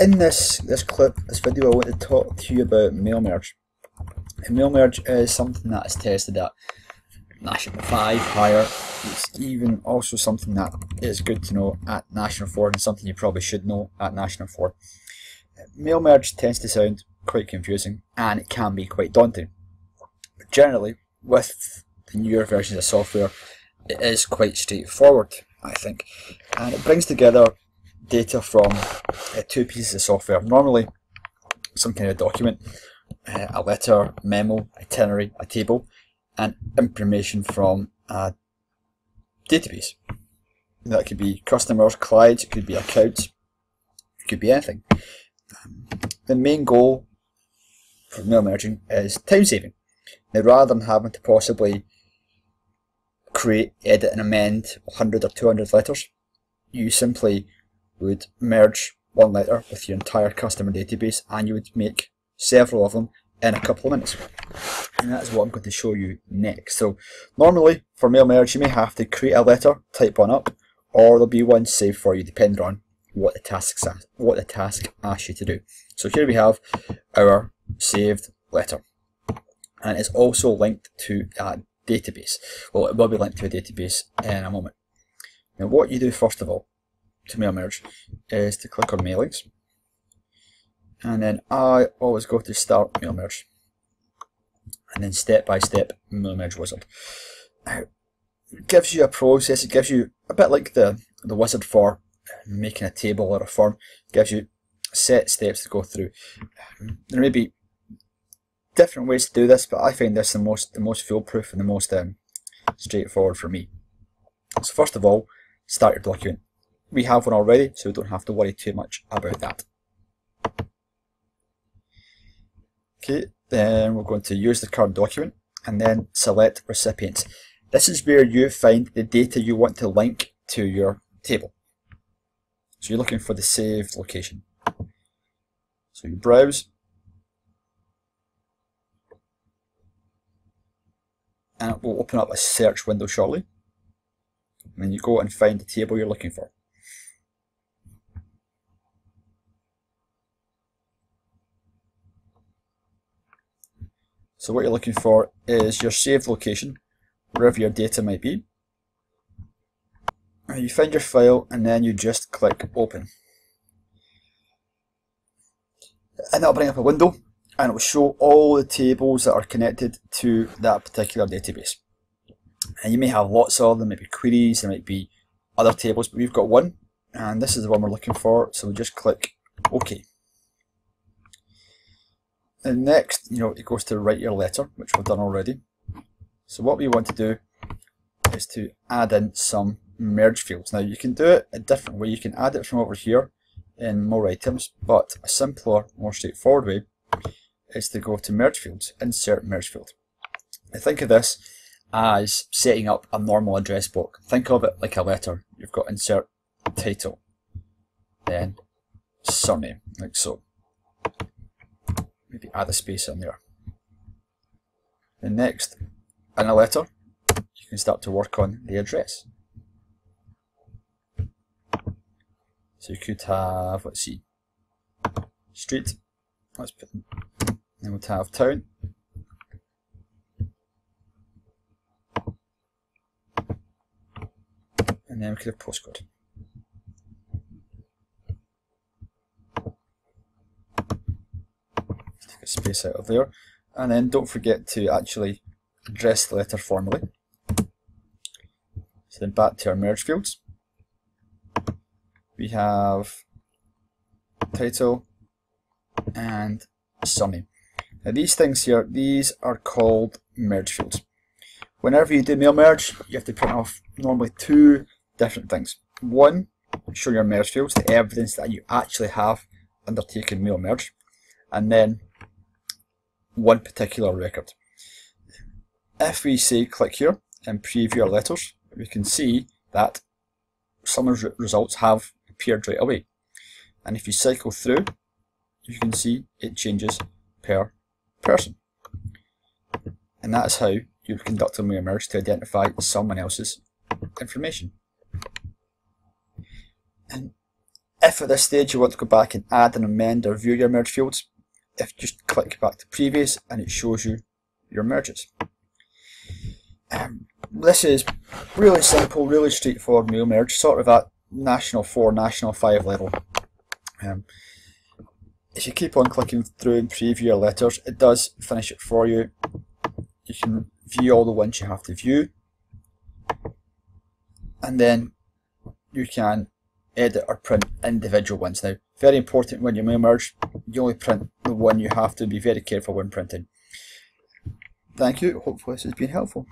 in this this clip, this video, I want to talk to you about mail merge. And mail merge is something that is tested at National 5 higher. It's even also something that is good to know at National 4 and something you probably should know at National 4. Mail merge tends to sound quite confusing and it can be quite daunting. But generally, with the newer versions of software, it is quite straightforward, I think. And it brings together data from uh, two pieces of software. Normally, some kind of document, uh, a letter, memo, itinerary, a table, and information from a database. That could be customers, clients, it could be accounts, it could be anything. Um, the main goal for mail merging is time saving. Now, rather than having to possibly create, edit, and amend 100 or 200 letters, you simply would merge one letter with your entire customer database and you would make several of them in a couple of minutes. And that's what I'm going to show you next. So normally for mail merge you may have to create a letter, type one up, or there'll be one saved for you depending on what the task what the task asks you to do. So here we have our saved letter. And it's also linked to a database. Well, it will be linked to a database in a moment. Now what you do first of all to mail merge is to click on mailings and then I always go to start mail merge and then step by step mail merge wizard. Now, gives you a process, it gives you a bit like the, the wizard for making a table or a form, gives you set steps to go through. There may be different ways to do this, but I find this the most the most foolproof and the most um, straightforward for me. So first of all, start your document. We have one already, so we don't have to worry too much about that. Okay, then we're going to use the current document and then select recipients. This is where you find the data you want to link to your table. So you're looking for the saved location. So you browse and it will open up a search window shortly. And then you go and find the table you're looking for. So what you're looking for is your saved location, wherever your data might be. And you find your file and then you just click open. And that'll bring up a window and it will show all the tables that are connected to that particular database. And you may have lots of them, maybe queries, there might be other tables, but we've got one and this is the one we're looking for, so we just click OK. And next, you know, it goes to write your letter, which we've done already. So what we want to do is to add in some merge fields. Now you can do it a different way. You can add it from over here in more items, but a simpler, more straightforward way is to go to merge fields, insert merge field. I think of this as setting up a normal address book. Think of it like a letter. You've got insert title, then surname, like so maybe add a space in there. And next, in a letter, you can start to work on the address. So you could have, let's see, street, let's put, then we'll have town, and then we could have postcode. Out of there. And then don't forget to actually address the letter formally. So then back to our merge fields. We have title and surname. Now these things here, these are called merge fields. Whenever you do mail merge, you have to print off normally two different things. One, show your merge fields, the evidence that you actually have undertaken mail merge. And then one particular record. If we say click here and preview our letters, we can see that some of the results have appeared right away. And if you cycle through, you can see it changes per person. And that's how you conduct a mail merge to identify someone else's information. And If at this stage you want to go back and add and amend or view your merge fields, if you just click back to previous and it shows you your merges. Um, this is really simple, really straightforward mail merge, sort of at national 4, national 5 level. Um, if you keep on clicking through and preview your letters, it does finish it for you. You can view all the ones you have to view. And then you can Uh, edit or print individual ones. Now, very important when you merge, you only print the one you have to be very careful when printing. Thank you. Hopefully this has been helpful.